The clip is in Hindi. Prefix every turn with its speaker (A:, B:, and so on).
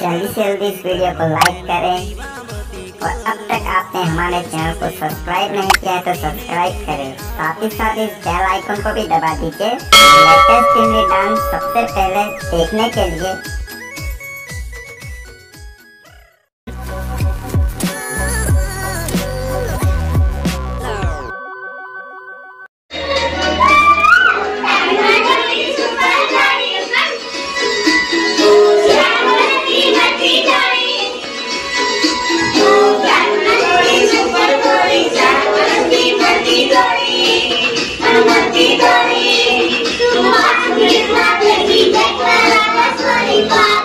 A: जल्दी से जल्दी इस वीडियो को लाइक करें। और अब तक आपने हमारे चैनल को सब्सक्राइब नहीं किया है तो सब्सक्राइब करें। साथ ही साथ इस बेल आइकन को भी दबा दीजिए। लेटेस्ट हिंदी डांस सबसे पहले देखने के लिए Bye.